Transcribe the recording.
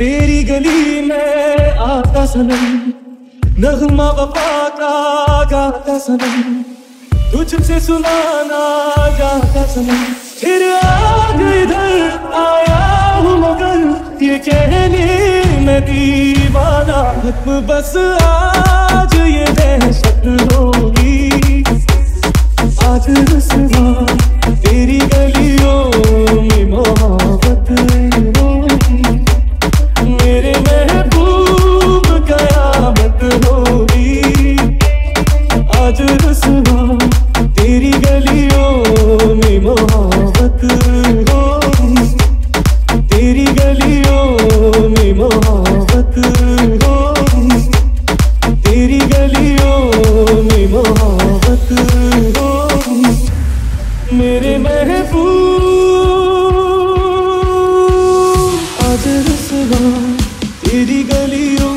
तेरी गली में आता सनम, नगमा वफा का गाता सनम, तुझसे सुनाना जाता सनम। फिर आज इधर आया हूँ मगर ये कहने में दीवाना बस आज ये दहशत होगी। आज रसवा तेरी गलियों मेरे महबूब कयामत होगी। आज रसवा तेरी गलियों में मोहब्बत होगी। तेरी गलियों में मोहब्बत होगी। तेरी गलियों में मोहब्बत होगी। मेरे महबूब 的理由。